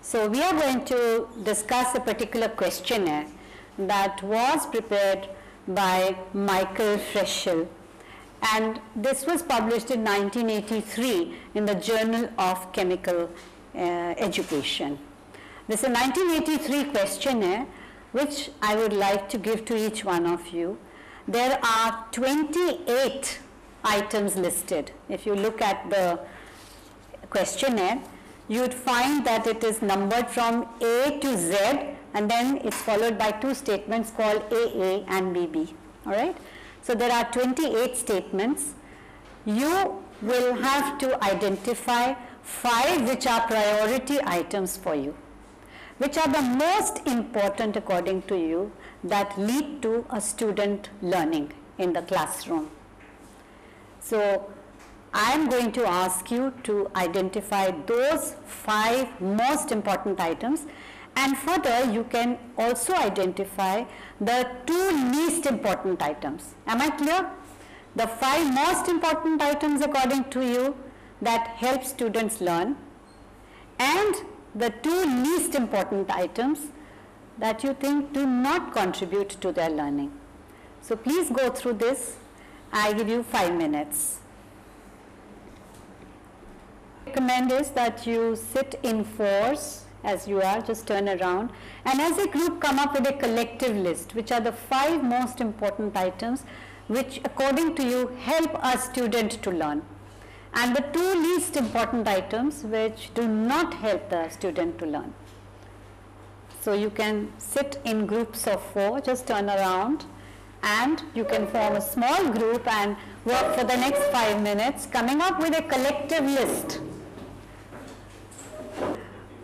So we are going to discuss a particular questionnaire that was prepared by Michael Frenschel and this was published in 1983 in the Journal of Chemical uh, Education. This is a 1983 questionnaire which I would like to give to each one of you. There are 28 items listed. If you look at the questionnaire, you would find that it is numbered from A to Z and then it's followed by two statements called AA and BB. All right. So there are 28 statements. You will have to identify five which are priority items for you, which are the most important according to you that lead to a student learning in the classroom. So I am going to ask you to identify those five most important items and further you can also identify the two least important items. Am I clear? The five most important items according to you that help students learn and the two least important items that you think do not contribute to their learning. So please go through this. I give you five minutes. Recommend is that you sit in fours as you are, just turn around and as a group come up with a collective list which are the five most important items which according to you help a student to learn and the two least important items which do not help the student to learn. So you can sit in groups of four, just turn around and you can form a small group and work for the next five minutes coming up with a collective list.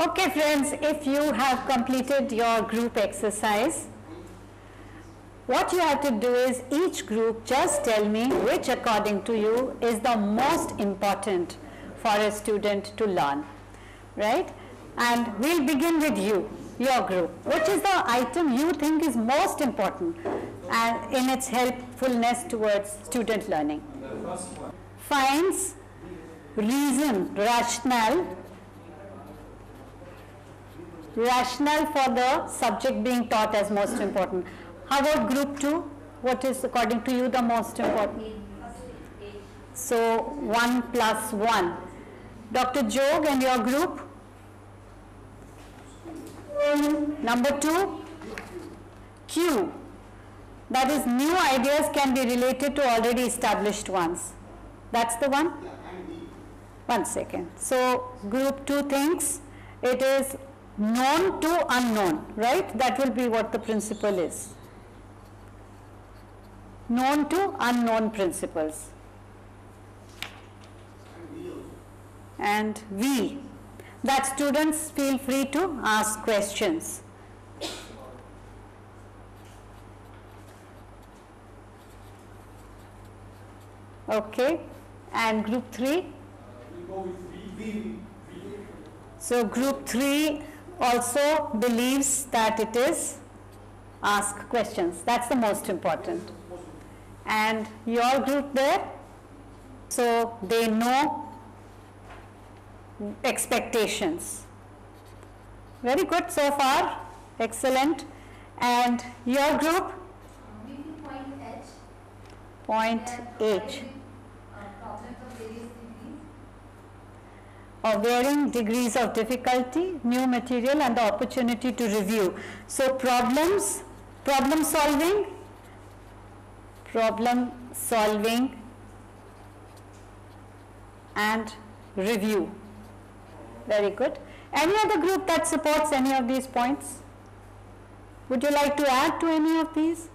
Okay friends, if you have completed your group exercise, what you have to do is each group just tell me which according to you is the most important for a student to learn, right? And we'll begin with you your group. Which is the item you think is most important and in its helpfulness towards student learning? Finds reason, rationale, rationale for the subject being taught as most important. How about group 2? What is according to you the most important? So 1 plus 1. Dr. Jog and your group? Number two, Q. That is new ideas can be related to already established ones. That's the one? One second. So group two thinks it is known to unknown, right? That will be what the principle is. Known to unknown principles. And we. That students feel free to ask questions. Okay, and group 3? So group 3 also believes that it is ask questions. That's the most important. And your group there, so they know expectations. Very good so far, excellent. And your group? Point H. Point H. Of varying degrees of difficulty, new material and the opportunity to review. So problems, problem solving, problem solving and review. Very good. Any other group that supports any of these points? Would you like to add to any of these?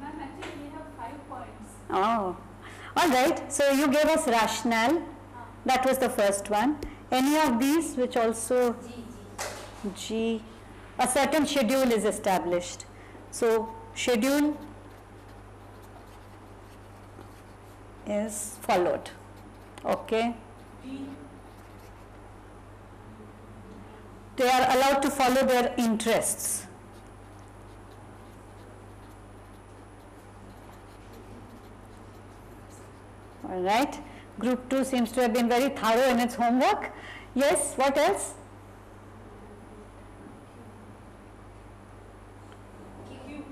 Ma'am, actually we have five points. Oh, all right. So you gave us rationale. That was the first one. Any of these which also G, a certain schedule is established. So schedule is followed. Okay. They are allowed to follow their interests. All right. Group 2 seems to have been very thorough in its homework. Yes, what else? Q,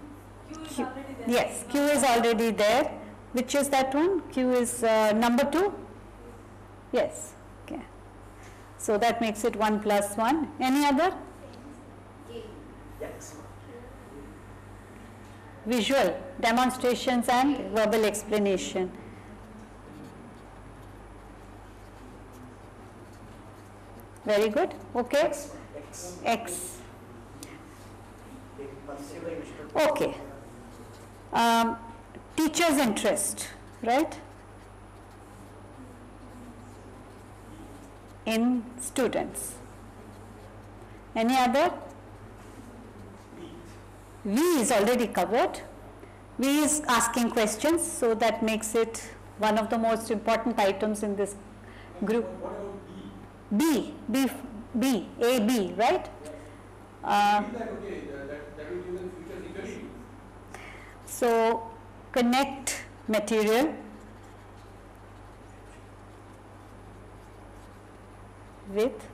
Q is Q. already there. Yes, Q is already there. Which is that one? Q is uh, number 2? Yes, okay. So that makes it 1 plus 1. Any other? Yes. Visual, demonstrations and verbal explanation. Very good, okay. X. X. X, okay. Um, teacher's interest, right? In students. Any other? V is already covered. V is asking questions, so that makes it one of the most important items in this group. B? B, B, A, B, right? Uh? So connect material with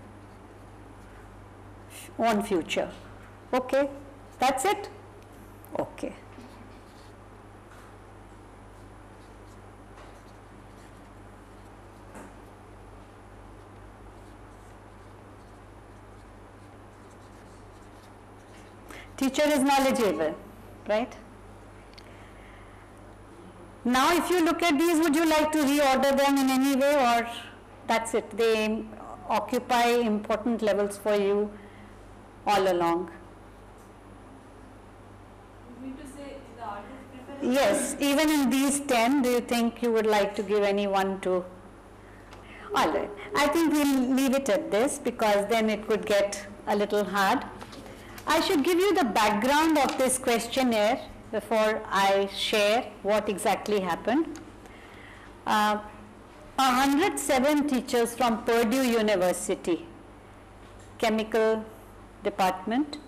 on future. Okay, that's it? Okay. Teacher is knowledgeable, right? Now, if you look at these, would you like to reorder them in any way or that's it? They occupy important levels for you all along. You mean to say in the order of preference? Yes, even in these 10, do you think you would like to give any one to? All right, I think we'll leave it at this because then it could get a little hard. I should give you the background of this questionnaire before I share what exactly happened. Uh, 107 teachers from Purdue University, chemical department,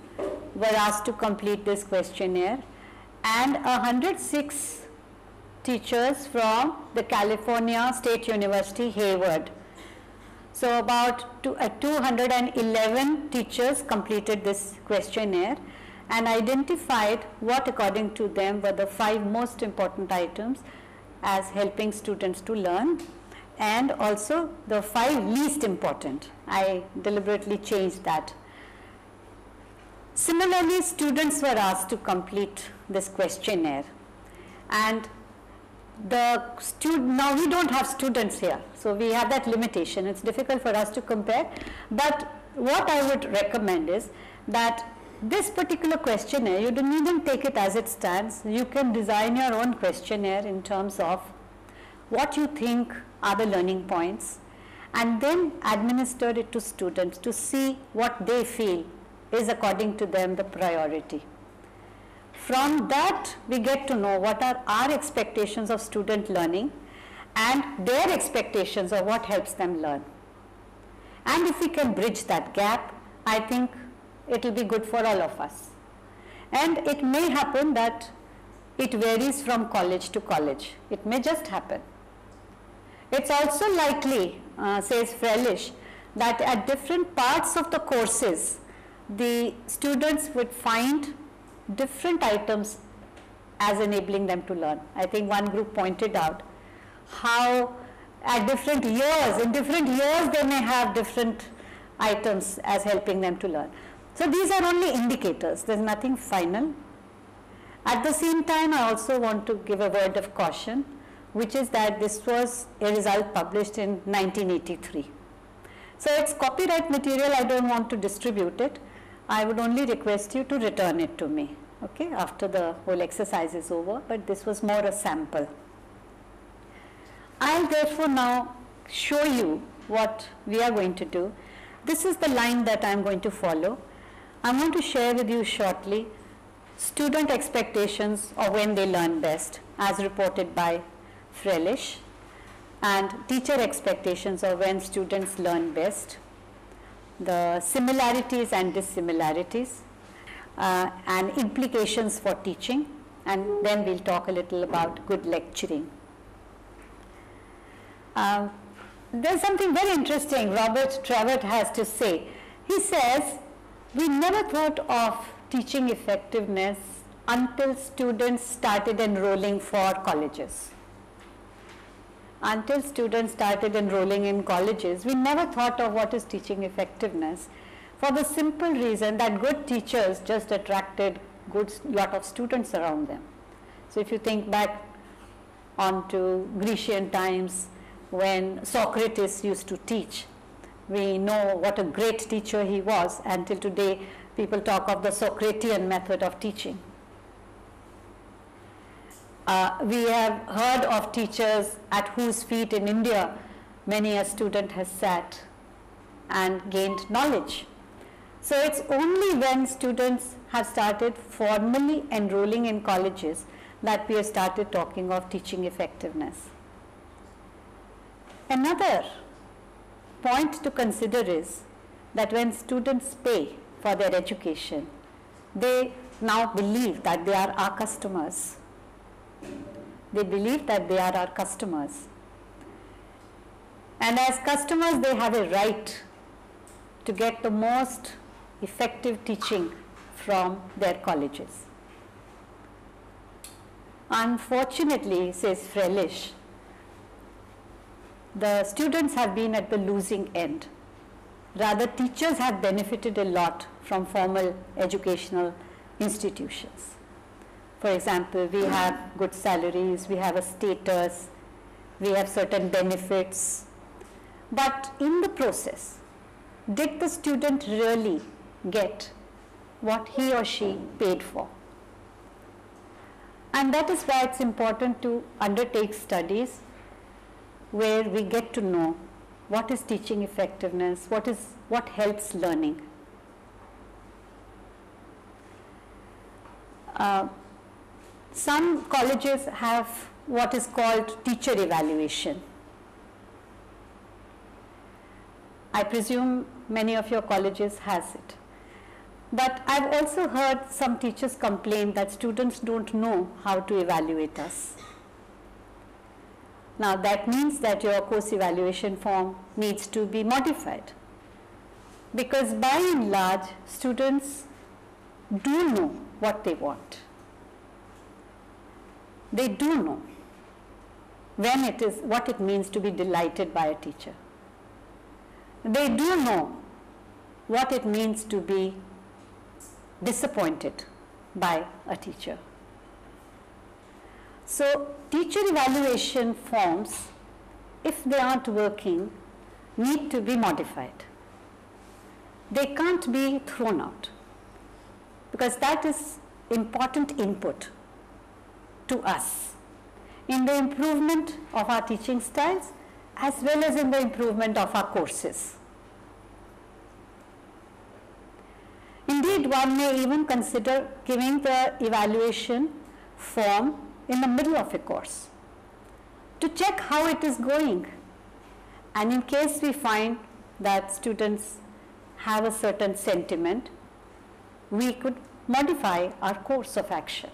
were asked to complete this questionnaire and 106 teachers from the California State University, Hayward. So about two, uh, 211 teachers completed this questionnaire and identified what according to them were the five most important items as helping students to learn and also the five least important. I deliberately changed that. Similarly, students were asked to complete this questionnaire and the student, now we don't have students here, so we have that limitation. It's difficult for us to compare, but what I would recommend is that this particular questionnaire, you don't even take it as it stands. You can design your own questionnaire in terms of what you think are the learning points and then administer it to students to see what they feel is according to them the priority. From that, we get to know what are our expectations of student learning and their expectations of what helps them learn. And if we can bridge that gap, I think it will be good for all of us. And it may happen that it varies from college to college. It may just happen. It's also likely, uh, says Frelish, that at different parts of the courses, the students would find different items as enabling them to learn. I think one group pointed out how at different years, in different years they may have different items as helping them to learn. So these are only indicators, there is nothing final. At the same time, I also want to give a word of caution, which is that this was a result published in 1983. So it's copyright material, I don't want to distribute it. I would only request you to return it to me, okay, after the whole exercise is over, but this was more a sample. I'll therefore now show you what we are going to do. This is the line that I'm going to follow. I'm going to share with you shortly student expectations of when they learn best as reported by Frelish and teacher expectations of when students learn best, the similarities and dissimilarities uh, and implications for teaching and then we'll talk a little about good lecturing. Uh, there's something very interesting Robert Trevett has to say. He says, we never thought of teaching effectiveness until students started enrolling for colleges. Until students started enrolling in colleges, we never thought of what is teaching effectiveness for the simple reason that good teachers just attracted good lot of students around them. So if you think back onto Grecian times when Socrates used to teach, we know what a great teacher he was until today people talk of the Socratian method of teaching. Uh, we have heard of teachers at whose feet in India many a student has sat and gained knowledge. So it's only when students have started formally enrolling in colleges that we have started talking of teaching effectiveness. Another point to consider is that when students pay for their education, they now believe that they are our customers they believe that they are our customers. And as customers, they have a right to get the most effective teaching from their colleges. Unfortunately, says Frelich, the students have been at the losing end. Rather, teachers have benefited a lot from formal educational institutions. For example, we have good salaries, we have a status, we have certain benefits. But in the process, did the student really get what he or she paid for? And that is why it's important to undertake studies where we get to know what is teaching effectiveness, what is what helps learning. Uh, some colleges have what is called teacher evaluation. I presume many of your colleges has it. But I've also heard some teachers complain that students don't know how to evaluate us. Now that means that your course evaluation form needs to be modified. Because by and large, students do know what they want they do know when it is what it means to be delighted by a teacher. They do know what it means to be disappointed by a teacher. So teacher evaluation forms, if they aren't working, need to be modified. They can't be thrown out because that is important input to us in the improvement of our teaching styles as well as in the improvement of our courses. Indeed, one may even consider giving the evaluation form in the middle of a course to check how it is going. And in case we find that students have a certain sentiment, we could modify our course of action.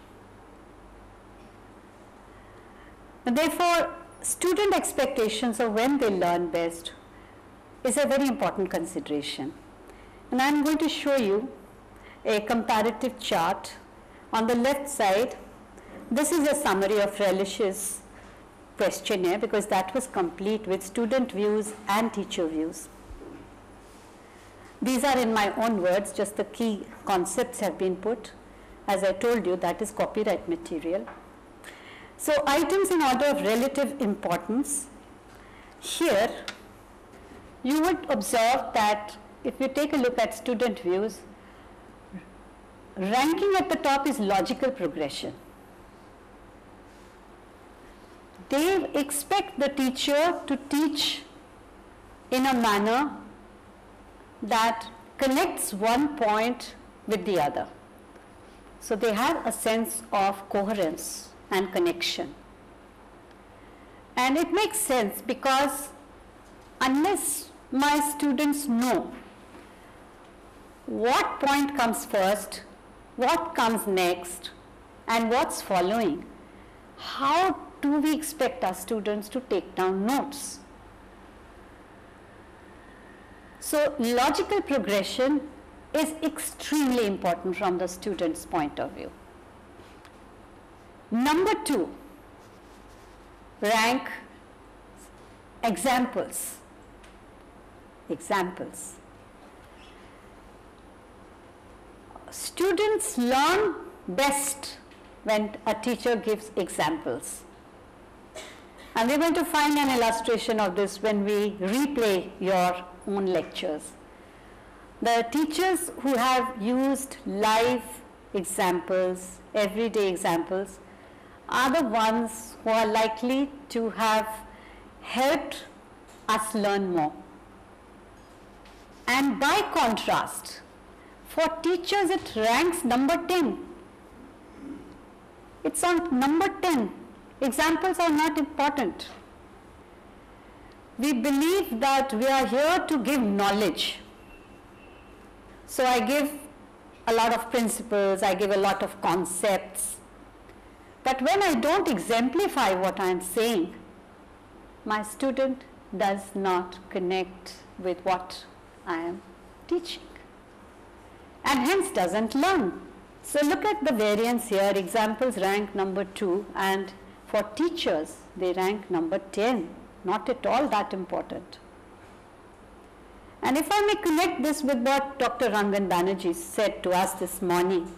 Therefore, student expectations of when they learn best is a very important consideration. And I am going to show you a comparative chart. On the left side, this is a summary of Frelich's questionnaire because that was complete with student views and teacher views. These are in my own words, just the key concepts have been put. As I told you, that is copyright material. So items in order of relative importance. Here, you would observe that if you take a look at student views, ranking at the top is logical progression. They expect the teacher to teach in a manner that connects one point with the other. So they have a sense of coherence and connection. And it makes sense because unless my students know what point comes first, what comes next, and what's following, how do we expect our students to take down notes? So logical progression is extremely important from the student's point of view. Number two, rank examples. Examples. Students learn best when a teacher gives examples. And we're going to find an illustration of this when we replay your own lectures. The teachers who have used live examples, everyday examples, are the ones who are likely to have helped us learn more. And by contrast, for teachers it ranks number 10. It's on number 10. Examples are not important. We believe that we are here to give knowledge. So I give a lot of principles, I give a lot of concepts. But when I don't exemplify what I am saying, my student does not connect with what I am teaching and hence doesn't learn. So look at the variance here, examples rank number 2 and for teachers they rank number 10, not at all that important. And if I may connect this with what Dr. Rangan Banerjee said to us this morning,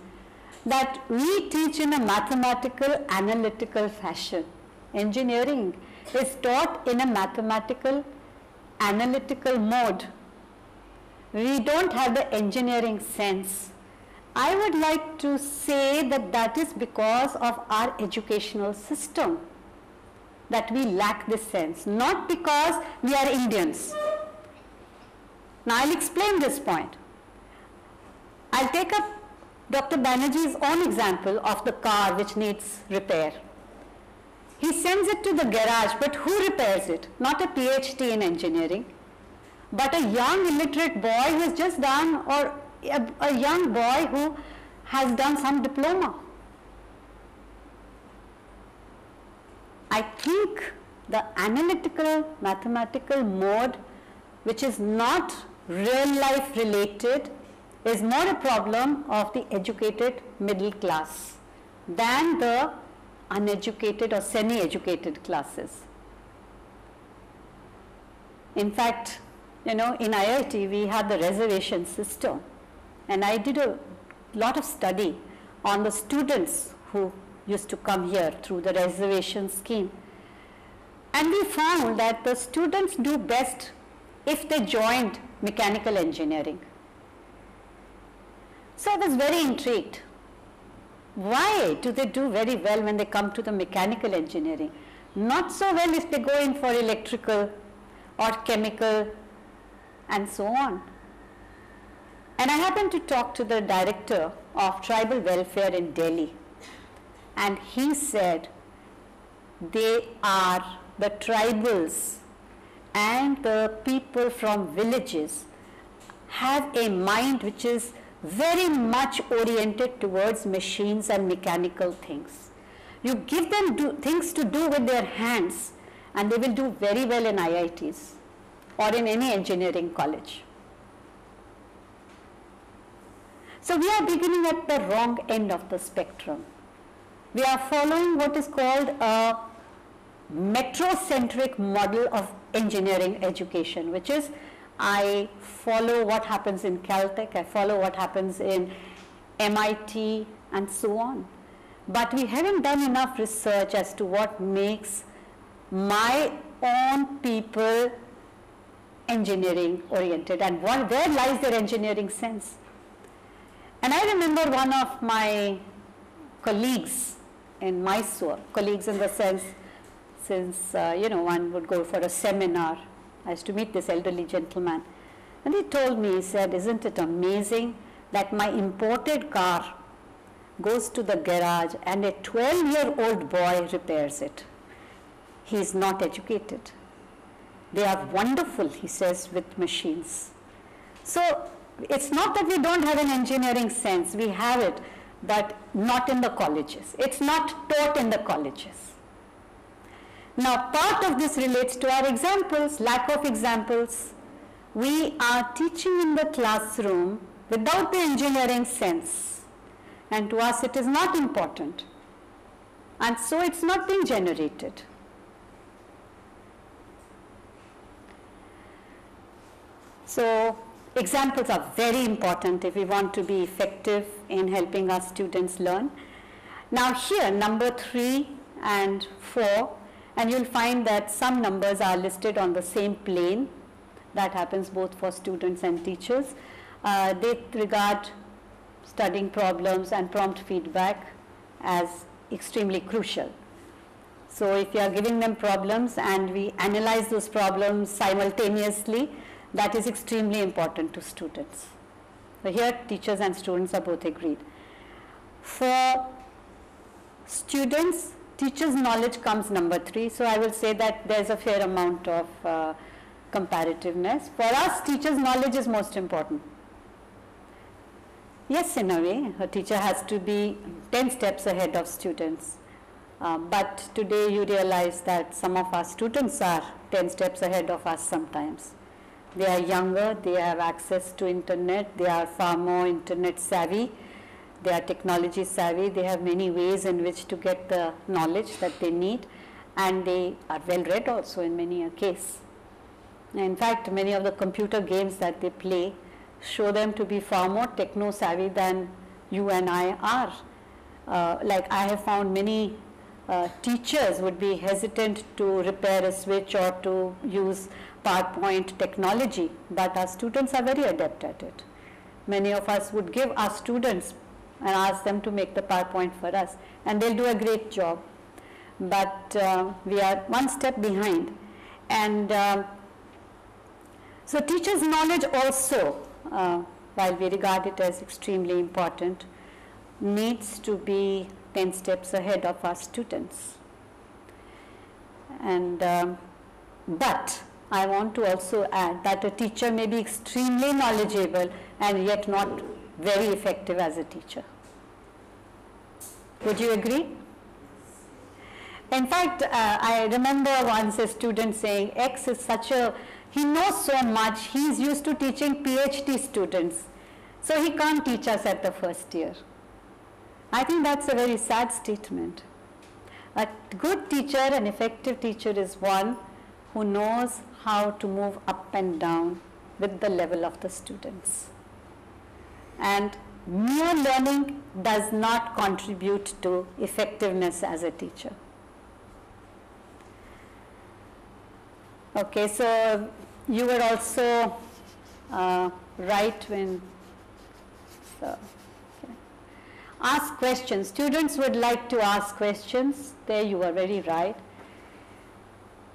that we teach in a mathematical analytical fashion. Engineering is taught in a mathematical analytical mode. We don't have the engineering sense. I would like to say that that is because of our educational system that we lack this sense, not because we are Indians. Now I'll explain this point. I'll take up Dr. Banerjee's own example of the car which needs repair. He sends it to the garage, but who repairs it? Not a PhD in engineering, but a young illiterate boy who has just done, or a, a young boy who has done some diploma. I think the analytical mathematical mode, which is not real life related, is more a problem of the educated middle class than the uneducated or semi-educated classes. In fact, you know, in IIT we had the reservation system and I did a lot of study on the students who used to come here through the reservation scheme. And we found that the students do best if they joined mechanical engineering. So I was very intrigued. Why do they do very well when they come to the mechanical engineering? Not so well if they go in for electrical or chemical and so on. And I happened to talk to the director of tribal welfare in Delhi and he said they are the tribals and the people from villages have a mind which is very much oriented towards machines and mechanical things. You give them do, things to do with their hands and they will do very well in IITs or in any engineering college. So we are beginning at the wrong end of the spectrum. We are following what is called a metrocentric model of engineering education, which is I follow what happens in Caltech, I follow what happens in MIT and so on. But we haven't done enough research as to what makes my own people engineering oriented and what, where lies their engineering sense. And I remember one of my colleagues in Mysore, colleagues in the sense, since uh, you know one would go for a seminar I used to meet this elderly gentleman. And he told me, he said, Isn't it amazing that my imported car goes to the garage and a 12 year old boy repairs it? He is not educated. They are wonderful, he says, with machines. So it's not that we don't have an engineering sense, we have it, but not in the colleges. It's not taught in the colleges. Now part of this relates to our examples, lack of examples. we are teaching in the classroom without the engineering sense. And to us it is not important. And so it's not being generated. So examples are very important if we want to be effective in helping our students learn. Now here number 3 and 4 and you'll find that some numbers are listed on the same plane that happens both for students and teachers. Uh, they regard studying problems and prompt feedback as extremely crucial. So if you are giving them problems and we analyze those problems simultaneously, that is extremely important to students. So here teachers and students are both agreed. For students, teachers' knowledge comes number three. So I will say that there's a fair amount of uh, comparativeness. For us, teachers' knowledge is most important. Yes, in a way, a teacher has to be 10 steps ahead of students. Uh, but today you realize that some of our students are 10 steps ahead of us sometimes. They are younger, they have access to internet, they are far more internet savvy, they are technology savvy, they have many ways in which to get the knowledge that they need and they are well read also in many a case. In fact, many of the computer games that they play show them to be far more techno savvy than you and I are. Uh, like I have found many uh, teachers would be hesitant to repair a switch or to use PowerPoint technology, but our students are very adept at it. Many of us would give our students and ask them to make the PowerPoint for us, and they'll do a great job. But uh, we are one step behind. And uh, so teachers' knowledge also, uh, while we regard it as extremely important, needs to be 10 steps ahead of our students. And, um, but I want to also add that a teacher may be extremely knowledgeable and yet not very effective as a teacher. Would you agree? In fact, uh, I remember once a student saying, X is such a he knows so much, he is used to teaching PhD students, so he can't teach us at the first year. I think that's a very sad statement. A good teacher, an effective teacher is one who knows how to move up and down with the level of the students. And mere learning does not contribute to effectiveness as a teacher. Okay, so you were also uh, right when so, okay. ask questions. Students would like to ask questions. There you were very right.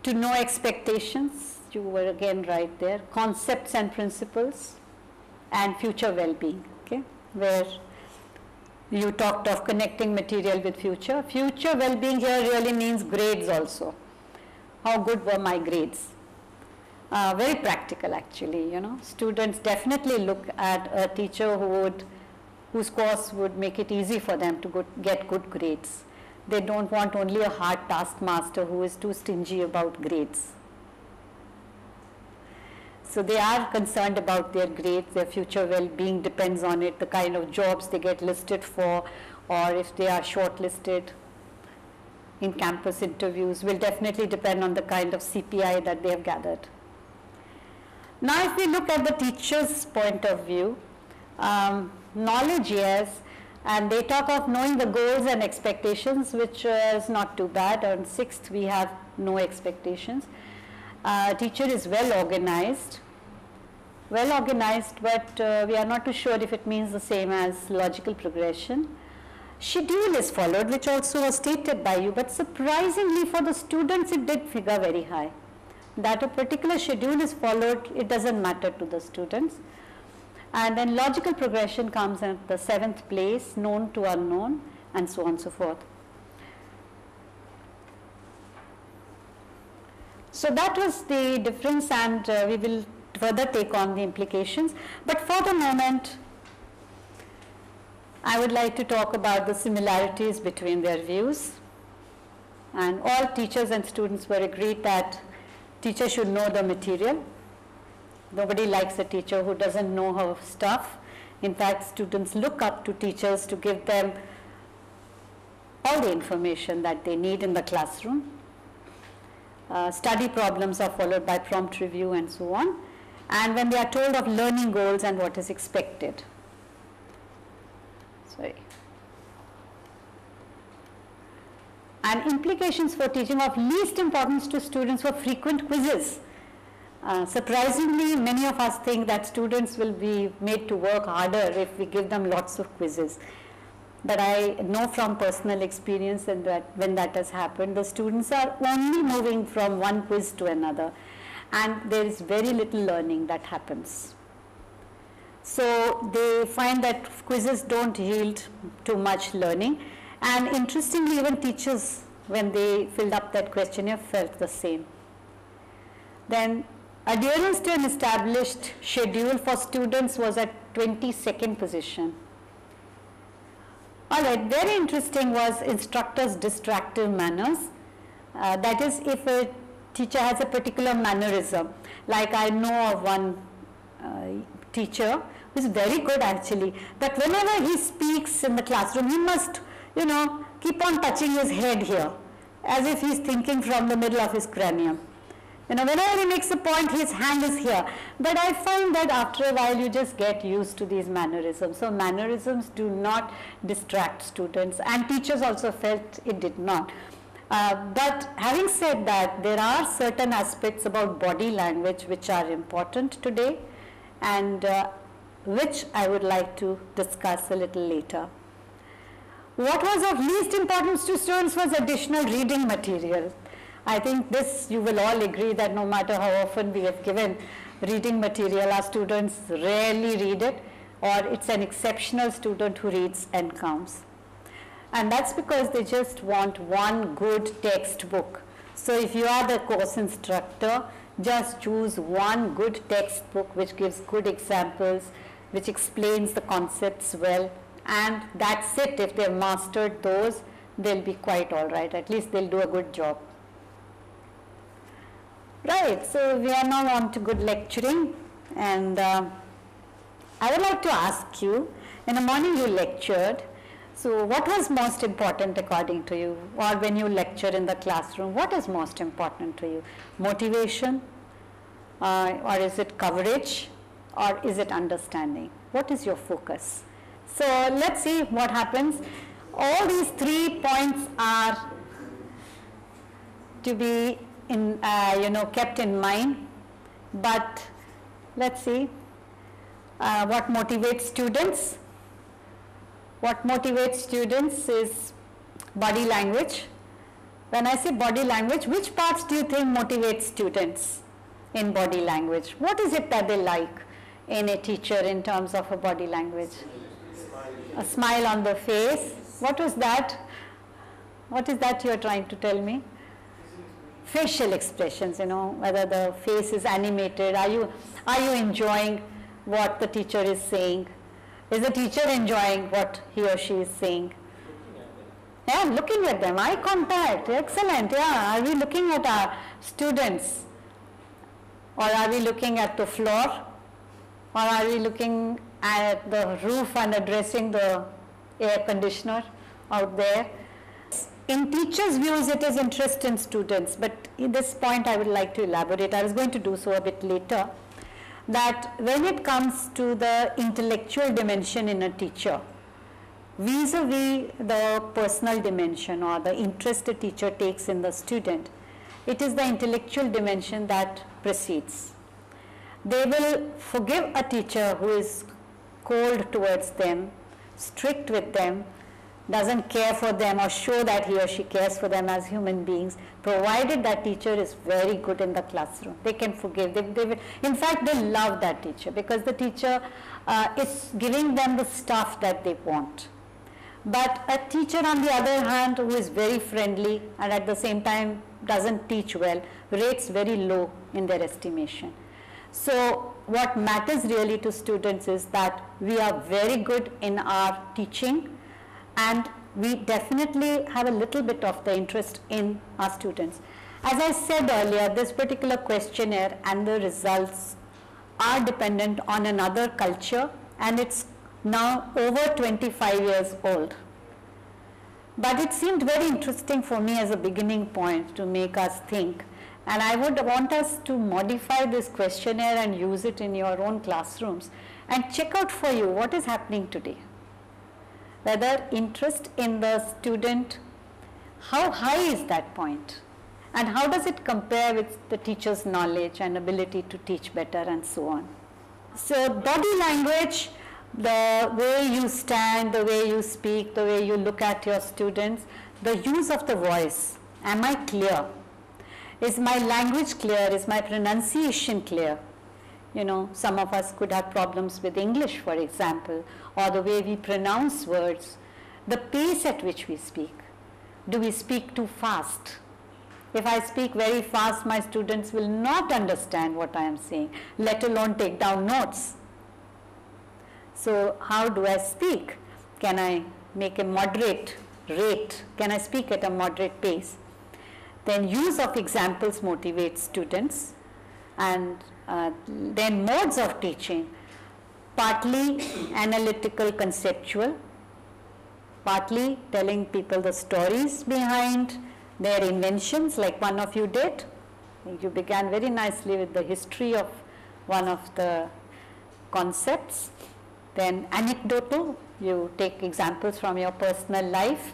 To know expectations. You were again right there. Concepts and principles and future well-being where you talked of connecting material with future future well-being here really means grades also how good were my grades uh, very practical actually, you know. Students definitely look at a teacher who would, whose course would make it easy for them to good, get good grades. They don't want only a hard taskmaster who is too stingy about grades. So they are concerned about their grades, their future well-being depends on it, the kind of jobs they get listed for, or if they are shortlisted in campus interviews will definitely depend on the kind of CPI that they have gathered. Now if we look at the teacher's point of view, um, knowledge yes, and they talk of knowing the goals and expectations which uh, is not too bad. On sixth we have no expectations. Uh, teacher is well organized, well organized but uh, we are not too sure if it means the same as logical progression. Schedule is followed which also was stated by you but surprisingly for the students it did figure very high that a particular schedule is followed, it doesn't matter to the students. And then logical progression comes at the seventh place, known to unknown, and so on and so forth. So that was the difference and uh, we will further take on the implications. But for the moment, I would like to talk about the similarities between their views. And all teachers and students were agreed that Teacher should know the material Nobody likes a teacher who doesn't know her stuff. In fact, students look up to teachers to give them all the information that they need in the classroom. Uh, study problems are followed by prompt review and so on. And when they are told of learning goals and what is expected. Sorry. And implications for teaching of least importance to students for frequent quizzes. Uh, surprisingly, many of us think that students will be made to work harder if we give them lots of quizzes but I know from personal experience and that when that has happened, the students are only moving from one quiz to another and there is very little learning that happens. So they find that quizzes don't yield too much learning and interestingly even teachers when they filled up that questionnaire felt the same. Then adherence to an established schedule for students was at 22nd position all right, very interesting was instructor's distractive manners. Uh, that is if a teacher has a particular mannerism, like I know of one uh, teacher who is very good actually, but whenever he speaks in the classroom, he must, you know, keep on touching his head here, as if he's thinking from the middle of his cranium. You know, whenever he makes a point, his hand is here. But I find that after a while, you just get used to these mannerisms. So mannerisms do not distract students, and teachers also felt it did not. Uh, but having said that, there are certain aspects about body language which are important today, and uh, which I would like to discuss a little later. What was of least importance to students was additional reading material. I think this you will all agree that no matter how often we have given reading material, our students rarely read it or it's an exceptional student who reads and counts. And that's because they just want one good textbook. So if you are the course instructor, just choose one good textbook which gives good examples, which explains the concepts well, and that's it. If they've mastered those, they'll be quite all right. At least they'll do a good job. Right, so we are now on to good lecturing and uh, I would like to ask you, in the morning you lectured, so what was most important according to you or when you lecture in the classroom, what is most important to you? Motivation uh, or is it coverage or is it understanding? What is your focus? So let's see what happens. All these three points are to be in, uh, you know, kept in mind. But let's see uh, what motivates students. What motivates students is body language. When I say body language, which parts do you think motivate students in body language? What is it that they like in a teacher in terms of a body language? A smile on the face. What was that? What is that you are trying to tell me? Facial expressions, you know, whether the face is animated, are you, are you enjoying what the teacher is saying? Is the teacher enjoying what he or she is saying? Yeah, looking at them, eye contact, excellent, yeah. Are we looking at our students? Or are we looking at the floor? Or are we looking at the roof and addressing the air conditioner out there? In teachers' views, it is interest in students, but in this point I would like to elaborate. I was going to do so a bit later. That when it comes to the intellectual dimension in a teacher, vis-a-vis the personal dimension or the interest a teacher takes in the student, it is the intellectual dimension that precedes. They will forgive a teacher who is cold towards them, strict with them, doesn't care for them or show that he or she cares for them as human beings, provided that teacher is very good in the classroom. They can forgive. They, they, in fact, they love that teacher because the teacher uh, is giving them the stuff that they want. But a teacher, on the other hand, who is very friendly and at the same time doesn't teach well, rates very low in their estimation. So, what matters really to students is that we are very good in our teaching and we definitely have a little bit of the interest in our students. As I said earlier, this particular questionnaire and the results are dependent on another culture and it's now over 25 years old. But it seemed very interesting for me as a beginning point to make us think. And I would want us to modify this questionnaire and use it in your own classrooms and check out for you what is happening today. Whether interest in the student, how high is that? And how does it compare with the teacher's knowledge and ability to teach better and so on? So body language the way you stand, the way you speak, the way you look at your students, the use of the voice. Am I clear? Is my language clear? Is my pronunciation clear? You know, some of us could have problems with English, for example, or the way we pronounce words, the pace at which we speak. Do we speak too fast? If I speak very fast, my students will not understand what I am saying, let alone take down notes. So how do I speak? Can I make a moderate rate? Can I speak at a moderate pace? Then use of examples motivates students and uh, then modes of teaching, partly analytical conceptual, partly telling people the stories behind their inventions like one of you did. You began very nicely with the history of one of the concepts then anecdotal, you take examples from your personal life,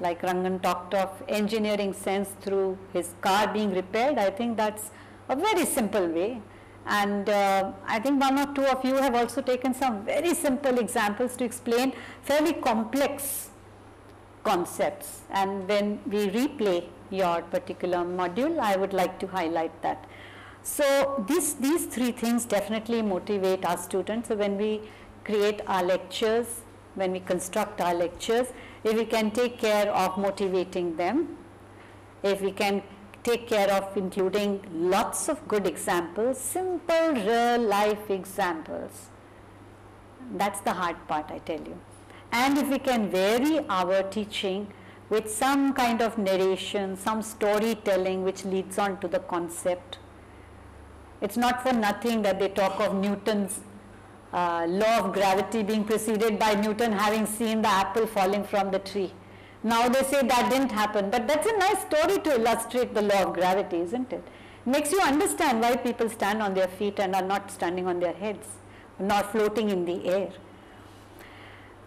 like Rangan talked of engineering sense through his car being repaired. I think that's a very simple way. And uh, I think one or two of you have also taken some very simple examples to explain fairly complex concepts. And when we replay your particular module, I would like to highlight that. So this, these three things definitely motivate our students. So when we create our lectures, when we construct our lectures, if we can take care of motivating them, if we can take care of including lots of good examples, simple real life examples. That's the hard part I tell you. And if we can vary our teaching with some kind of narration, some storytelling which leads on to the concept. It's not for nothing that they talk of Newton's uh, law of gravity being preceded by Newton having seen the apple falling from the tree. Now they say that didn't happen, but that's a nice story to illustrate the law of gravity, isn't it? Makes you understand why people stand on their feet and are not standing on their heads, not floating in the air.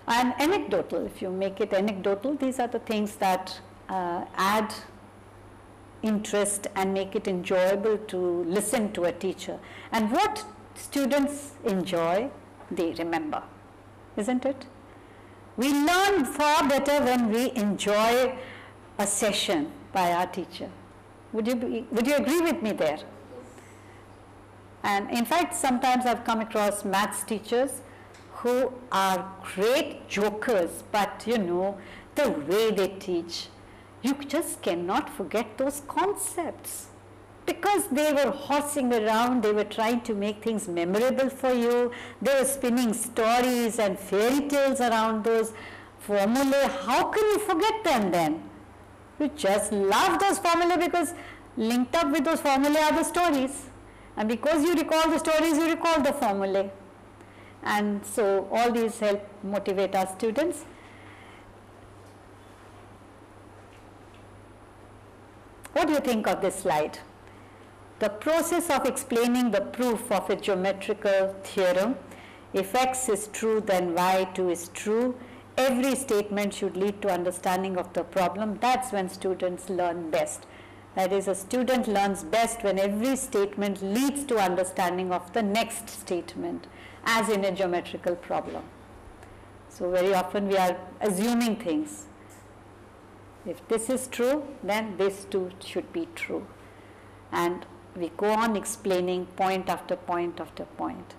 And anecdotal, if you make it anecdotal, these are the things that uh, add interest and make it enjoyable to listen to a teacher. And what students enjoy, they remember, isn't it? We learn far better when we enjoy a session by our teacher. Would you, be, would you agree with me there? And in fact, sometimes I've come across maths teachers who are great jokers, but you know, the way they teach, you just cannot forget those concepts because they were horsing around, they were trying to make things memorable for you, they were spinning stories and fairy tales around those formulae. How can you forget them then? You just love those formulae because linked up with those formulae are the stories. And because you recall the stories, you recall the formulae. And so all these help motivate our students. What do you think of this slide? The process of explaining the proof of a geometrical theorem, if x is true then y too is true, every statement should lead to understanding of the problem. That's when students learn best. That is, a student learns best when every statement leads to understanding of the next statement, as in a geometrical problem. So very often we are assuming things. If this is true, then this too should be true. And we go on explaining point after point after point.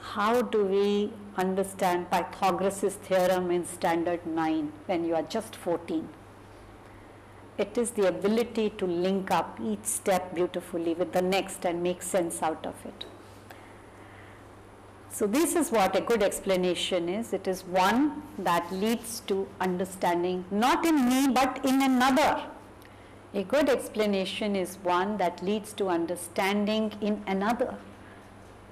How do we understand Pythagoras' theorem in standard 9 when you are just 14? It is the ability to link up each step beautifully with the next and make sense out of it. So this is what a good explanation is. It is one that leads to understanding not in me but in another A good explanation is one that leads to understanding in another.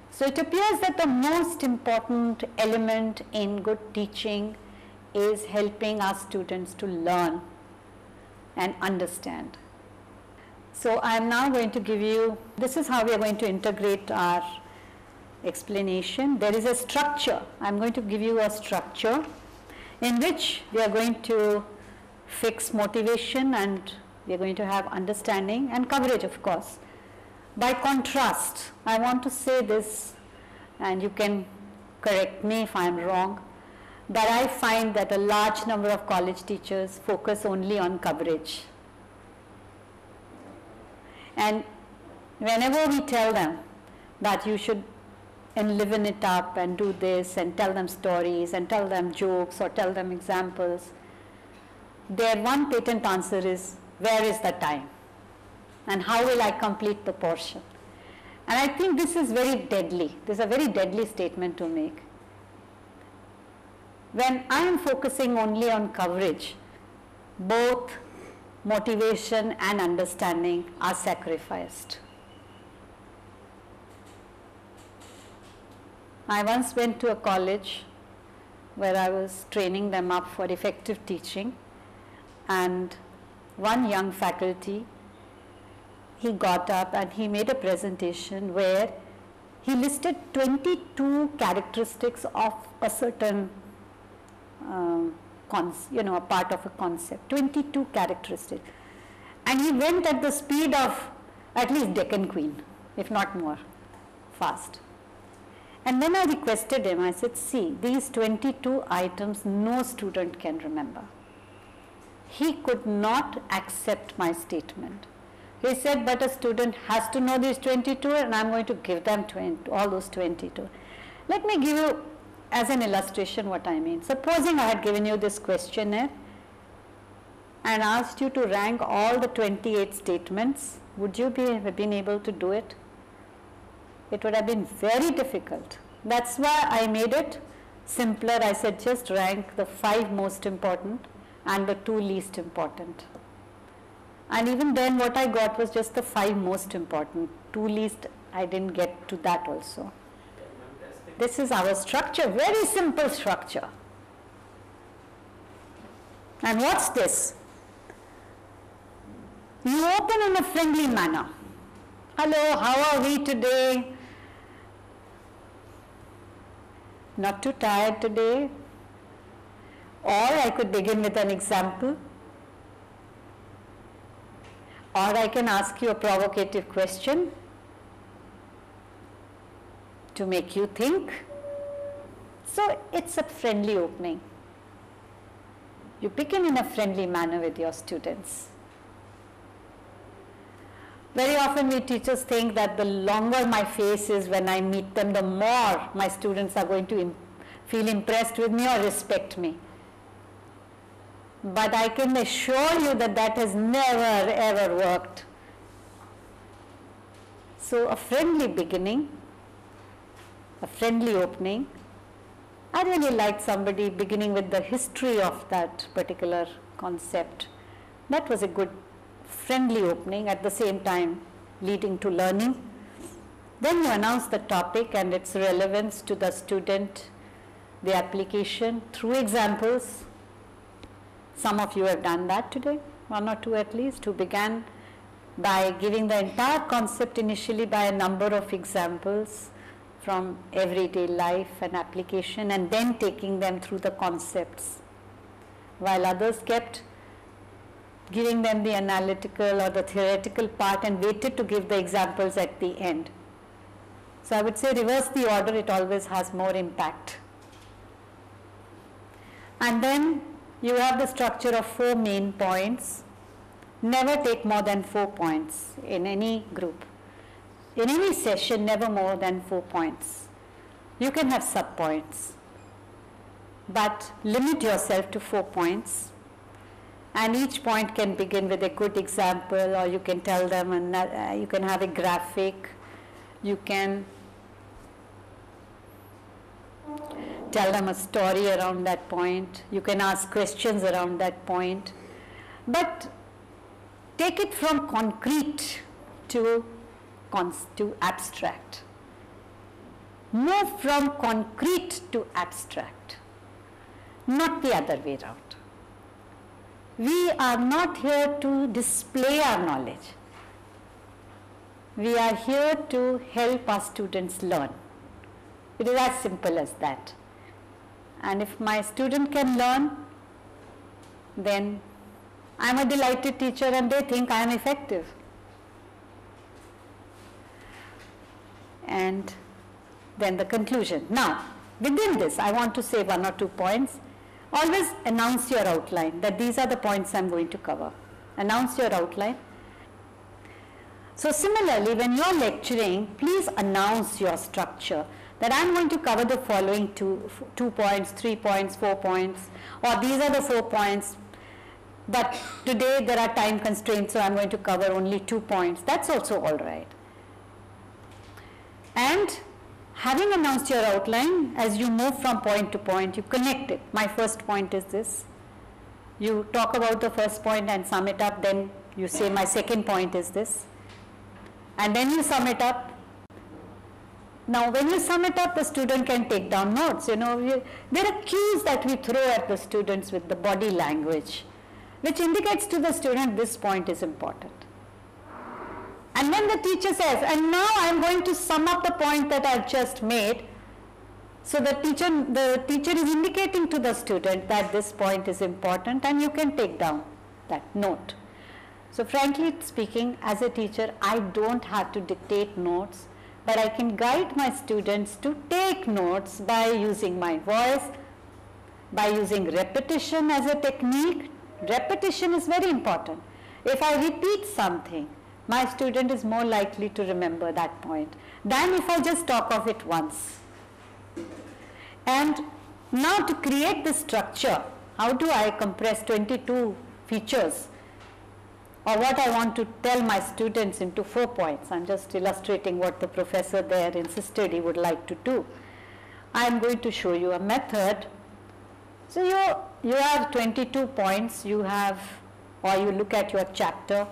So it appears that the most important element in good teaching is helping our students to learn and understand. So I am now going to give you, this is how we are going to integrate our explanation. There is a structure. I am going to give you a structure in which we are going to fix motivation and we are going to have understanding and coverage of course. By contrast, I want to say this and you can correct me if I am wrong that I find that a large number of college teachers focus only on coverage. And whenever we tell them that you should and liven it up and do this and tell them stories and tell them jokes or tell them examples, their one patent answer is, where is the time? And how will I complete the portion? And I think this is very deadly. This is a very deadly statement to make. When I am focusing only on coverage, both motivation and understanding are sacrificed. I once went to a college where I was training them up for effective teaching and one young faculty he got up and he made a presentation where he listed 22 characteristics of a certain um, you know, a part of a concept, 22 characteristics. And he went at the speed of at least Deccan Queen, if not more, fast. And then I requested him, I said, see, these 22 items no student can remember. He could not accept my statement. He said, but a student has to know these 22 and I'm going to give them 20, all those 22. Let me give you as an illustration what I mean. Supposing I had given you this questionnaire and asked you to rank all the 28 statements, would you be, have been able to do it? It would have been very difficult. That's why I made it simpler. I said just rank the five most important and the two least important. And even then what I got was just the five most important. Two least I didn't get to that also. This is our structure, very simple structure. And what's this? You open in a friendly manner. Hello, how are we today? Not too tired today? Or I could begin with an example. Or I can ask you a provocative question to make you think. So it's a friendly opening. You begin in a friendly manner with your students. Very often we teachers think that the longer my face is when I meet them, the more my students are going to feel impressed with me or respect me. But I can assure you that that has never ever worked. So a friendly beginning a friendly opening. I really liked somebody beginning with the history of that particular concept. That was a good friendly opening at the same time leading to learning. Then you announce the topic and its relevance to the student, the application through examples. Some of you have done that today, one or two at least, who began by giving the entire concept initially by a number of examples from everyday life and application and then taking them through the concepts, while others kept giving them the analytical or the theoretical part and waited to give the examples at the end. So I would say reverse the order, it always has more impact. And then you have the structure of four main points. Never take more than four points in any group in any session never more than four points. You can have sub points, but limit yourself to four points. And each point can begin with a good example, or you can tell them, and uh, you can have a graphic, you can tell them a story around that point, you can ask questions around that point. But take it from concrete to, to abstract. Move from concrete to abstract, not the other way around. We are not here to display our knowledge. We are here to help our students learn. It is as simple as that. And if my student can learn, then I am a delighted teacher and they think I am effective. And then the conclusion. Now, within this, I want to say one or two points. Always announce your outline that these are the points I am going to cover. Announce your outline. So similarly, when you are lecturing, please announce your structure that I am going to cover the following two, two points, three points, four points, or these are the four points, but today there are time constraints, so I am going to cover only two points. That's also all right. And having announced your outline, as you move from point to point, you connect it. My first point is this. You talk about the first point and sum it up, then you say my second point is this. And then you sum it up. Now, when you sum it up, the student can take down notes. You know, we, there are cues that we throw at the students with the body language, which indicates to the student this point is important. And then the teacher says, and now I am going to sum up the point that I have just made. So the teacher, the teacher is indicating to the student that this point is important and you can take down that note. So frankly speaking, as a teacher, I don't have to dictate notes, but I can guide my students to take notes by using my voice, by using repetition as a technique. Repetition is very important. If I repeat something, my student is more likely to remember that point than if I just talk of it once. And now to create this structure, how do I compress 22 features or what I want to tell my students into four points. I'm just illustrating what the professor there insisted he would like to do. I'm going to show you a method. So you, you have 22 points, you have, or you look at your chapter,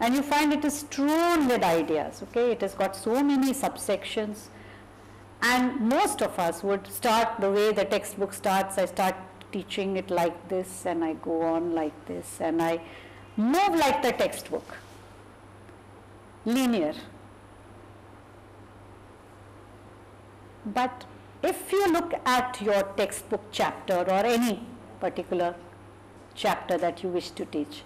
and you find it is strewn with ideas, okay? It has got so many subsections, and most of us would start the way the textbook starts. I start teaching it like this, and I go on like this, and I move like the textbook, linear. But if you look at your textbook chapter or any particular chapter that you wish to teach,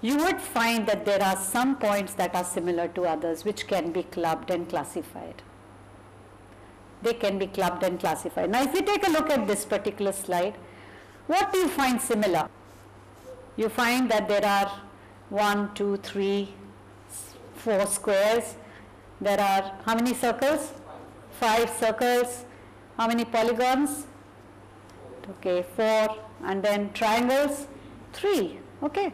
you would find that there are some points that are similar to others which can be clubbed and classified. They can be clubbed and classified. Now, if you take a look at this particular slide, what do you find similar? You find that there are one, two, three, four squares. There are how many circles? Five circles. How many polygons? Okay, four. And then triangles? Three. Okay.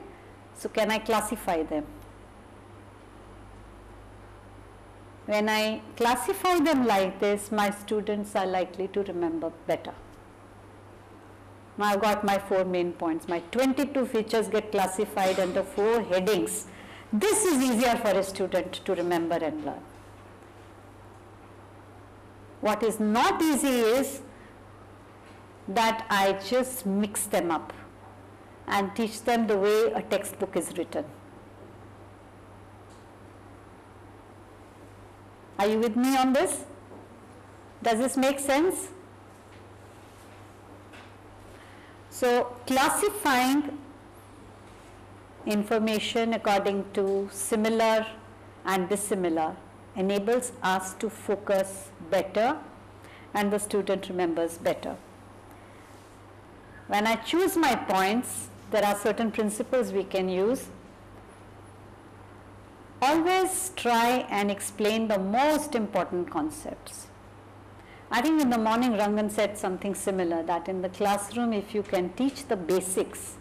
So can I classify them? When I classify them like this, my students are likely to remember better. I've got my four main points. My 22 features get classified under four headings. This is easier for a student to remember and learn. What is not easy is that I just mix them up and teach them the way a textbook is written. Are you with me on this? Does this make sense? So classifying information according to similar and dissimilar enables us to focus better and the student remembers better. When I choose my points, there are certain principles we can use. Always try and explain the most important concepts. I think in the morning Rangan said something similar that in the classroom if you can teach the basics,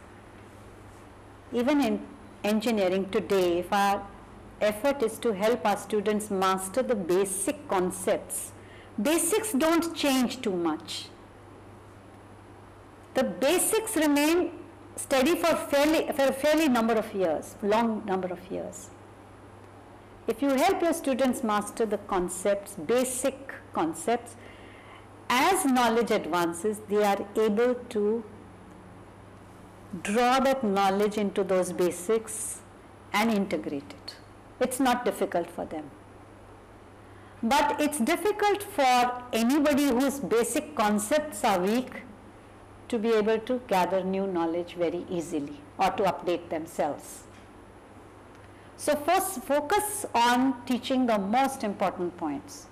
even in engineering today, if our effort is to help our students master the basic concepts, basics don't change too much. The basics remain study for fairly, for a fairly number of years, long number of years. If you help your students master the concepts, basic concepts, as knowledge advances, they are able to draw that knowledge into those basics and integrate it. It's not difficult for them. But it's difficult for anybody whose basic concepts are weak to be able to gather new knowledge very easily or to update themselves. So first focus on teaching the most important points.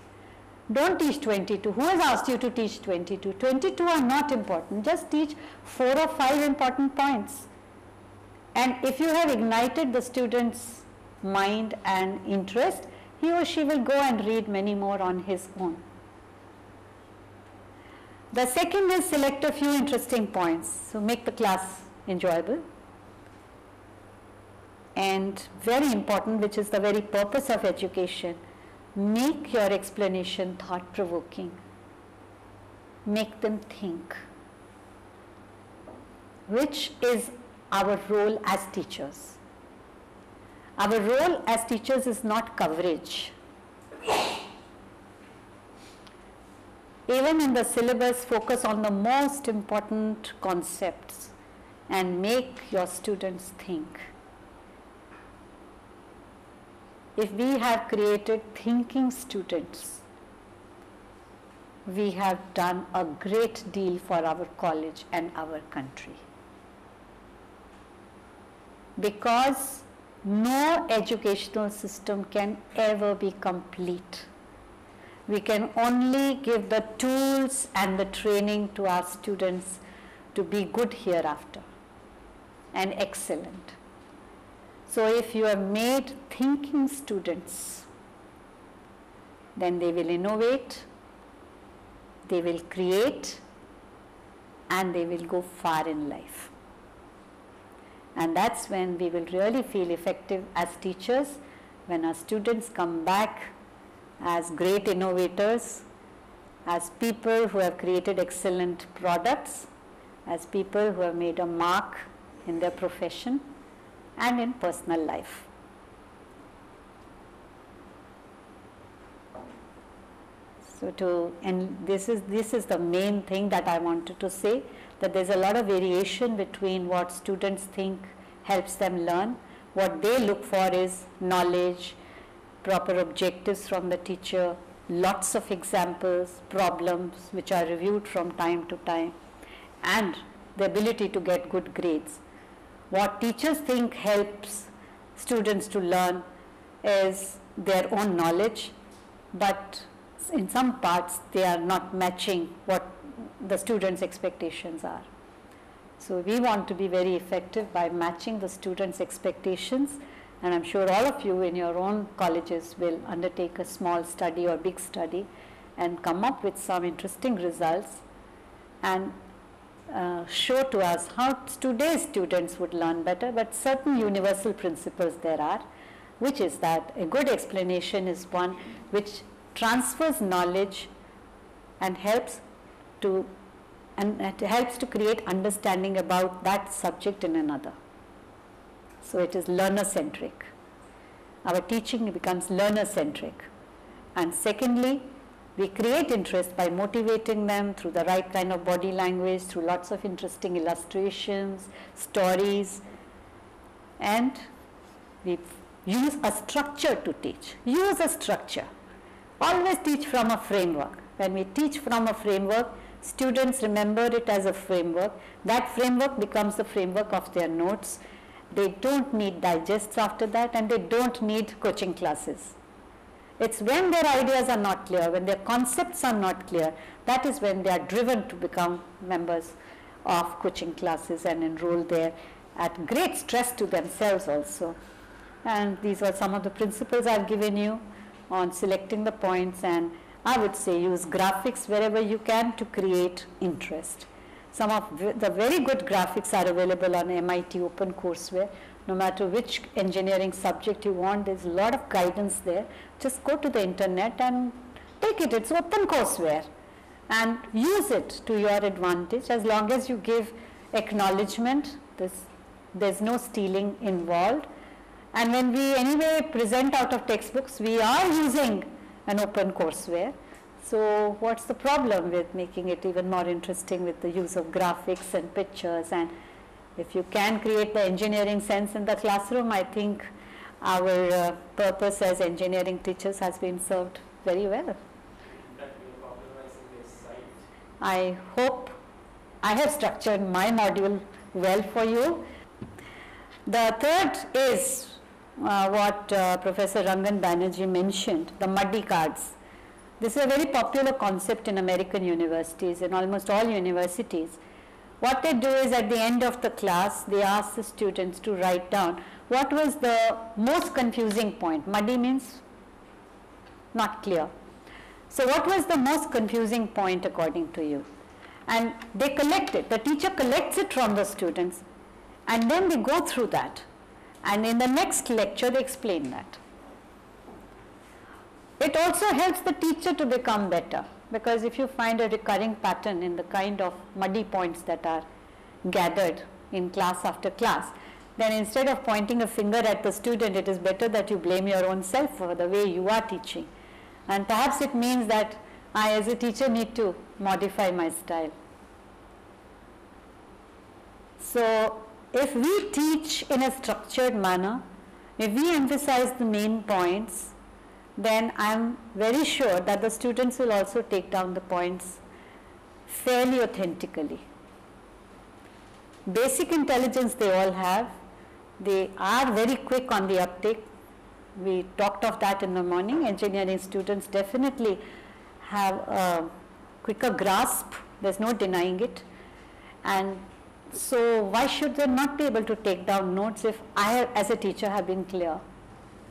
Don't teach 22. Who has asked you to teach 22? 22 are not important. Just teach four or five important points. And if you have ignited the student's mind and interest, he or she will go and read many more on his own. The second is select a few interesting points. So make the class enjoyable. And very important, which is the very purpose of education, make your explanation thought provoking. Make them think. Which is our role as teachers. Our role as teachers is not coverage. Even in the syllabus, focus on the most important concepts and make your students think. If we have created thinking students, we have done a great deal for our college and our country. Because no educational system can ever be complete. We can only give the tools and the training to our students to be good hereafter and excellent. So if you have made thinking students, then they will innovate, they will create, and they will go far in life. And that's when we will really feel effective as teachers when our students come back as great innovators, as people who have created excellent products, as people who have made a mark in their profession and in personal life. So to and this is this is the main thing that I wanted to say that there's a lot of variation between what students think helps them learn. What they look for is knowledge, proper objectives from the teacher, lots of examples, problems which are reviewed from time to time, and the ability to get good grades. What teachers think helps students to learn is their own knowledge, but in some parts they are not matching what the students' expectations are. So we want to be very effective by matching the students' expectations and I'm sure all of you in your own colleges will undertake a small study or big study and come up with some interesting results and uh, show to us how today's students would learn better, but certain universal principles there are, which is that a good explanation is one which transfers knowledge and helps to and it helps to create understanding about that subject in another. So it is learner centric. Our teaching becomes learner centric. And secondly, we create interest by motivating them through the right kind of body language, through lots of interesting illustrations, stories, and we use a structure to teach. Use a structure. Always teach from a framework. When we teach from a framework, students remember it as a framework. That framework becomes the framework of their notes. They don't need digests after that and they don't need coaching classes. It's when their ideas are not clear, when their concepts are not clear, that is when they are driven to become members of coaching classes and enroll there at great stress to themselves also. And these are some of the principles I've given you on selecting the points and I would say use graphics wherever you can to create interest. Some of the very good graphics are available on MIT OpenCourseware no matter which engineering subject you want, there's a lot of guidance there. Just go to the internet and take it, it's open courseware and use it to your advantage as long as you give acknowledgement, there's, there's no stealing involved. And when we anyway present out of textbooks, we are using an open courseware. So what's the problem with making it even more interesting with the use of graphics and pictures and if you can create the engineering sense in the classroom, I think our uh, purpose as engineering teachers has been served very well. I hope I have structured my module well for you. The third is uh, what uh, Professor Rangan Banerjee mentioned, the muddy cards. This is a very popular concept in American universities, in almost all universities. What they do is at the end of the class, they ask the students to write down what was the most confusing point. Muddy means not clear. So what was the most confusing point according to you? And they collect it, the teacher collects it from the students and then they go through that. And in the next lecture they explain that. It also helps the teacher to become better because if you find a recurring pattern in the kind of muddy points that are gathered in class after class, then instead of pointing a finger at the student, it is better that you blame your own self for the way you are teaching. And perhaps it means that I as a teacher need to modify my style. So if we teach in a structured manner, if we emphasize the main points, then I am very sure that the students will also take down the points fairly authentically. Basic intelligence they all have, they are very quick on the uptake. We talked of that in the morning. Engineering students definitely have a quicker grasp, there's no denying it. And so why should they not be able to take down notes if I as a teacher have been clear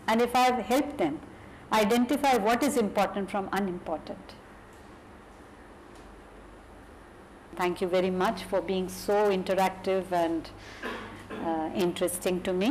and if I have helped them identify what is important from unimportant. Thank you very much for being so interactive and uh, interesting to me.